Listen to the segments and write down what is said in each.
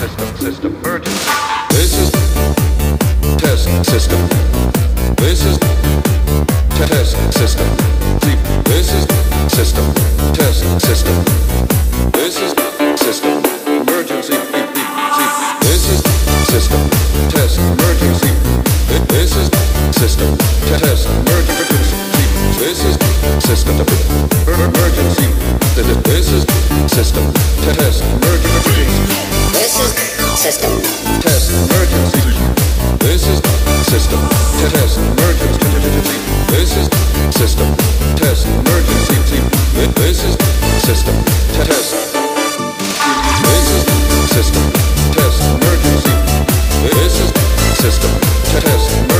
system, system urgent. This is test system. This is test system. This is system, test system. System. Emergency. This is system. Test emergency. This is system. Test emergency. This is system. Test emergency. This is system. Test emergency. This is system. Test. This is system. Test emergency. This is system. Test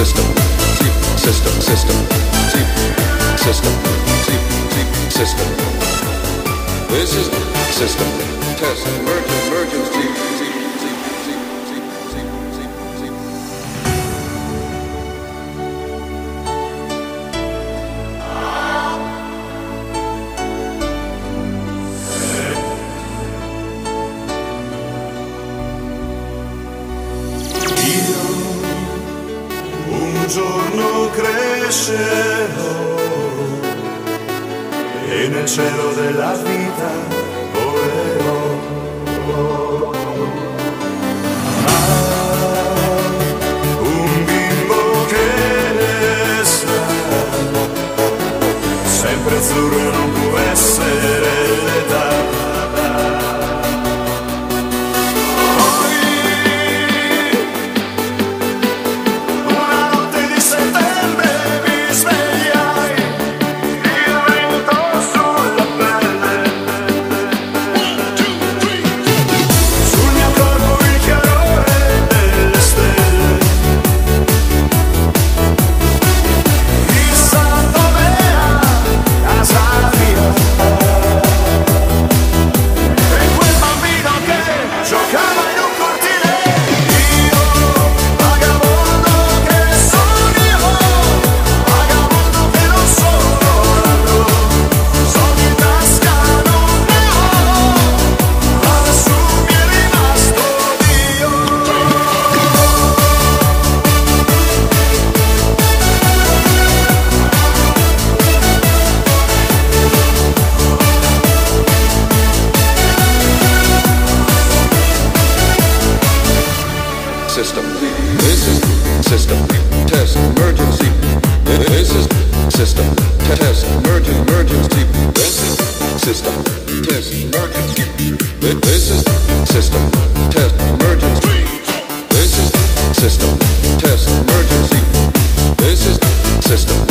System. System. System. System. System. System. This is system. Test emergency. Emergency. Giorno crescerò. E nel cielo della vita volerò. Ah, un bimbo che ne sempre azzurro non può essere Is system. Test emergency. Emergency. This is system. Test emergency. This is system. Test emergency. This is system. Test emergency. This is system.